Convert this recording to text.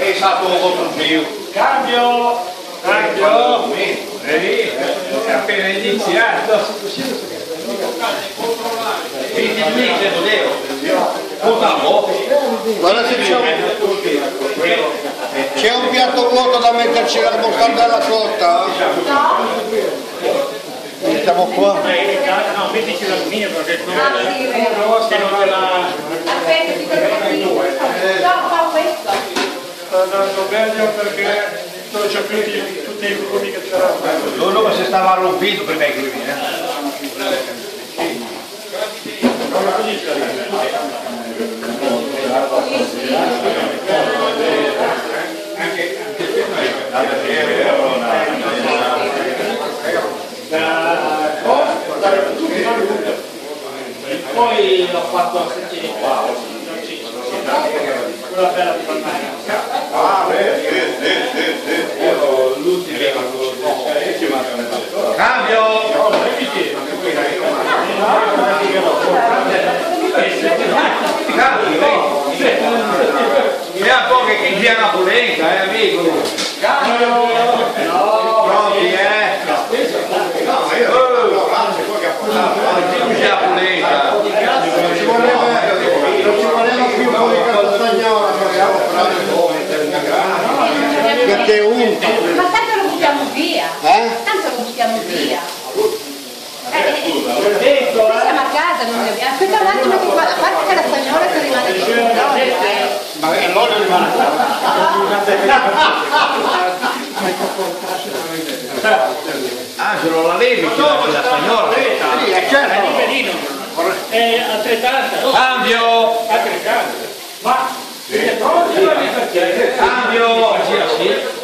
è stato un voto zio. Cambio! Cambio! Ehi, è appena iniziato. Vedi lì, credo vero. Votavo? Guarda se c'è un, c'è un piatto vuoto da metterci la mostardella cotta. Mettiamo qua. No, mettici l'alluminio perché non se non è la... Aspetta, ti meglio perché non c'è più di- tutti i gruppi che c'erano. Loro ma si stava rompendo per me qui. Eh. Poi l'ho fatto a sentire qua. Quella bella di Palmagna. Cambio! Cambio! E a poco che via la polenta, eh amico! Pronti, eh! Via la polenta! Non ci voleva, non ci voleva più polica stagnola perché è unta. Ma tanto lo buttiamo via. Eh? Tanto lo buttiamo via. Eh, eh, noi siamo a casa, non ne abbiamo. Aspetta un attimo che qua, a parte che la stagnola che rimane eh. Ma allora rimane Angelo la levi, la spagnola! Sì, è certo. È altrettanta. Cambio! Altrettanta. Ma siete pronti o perché? Cambio!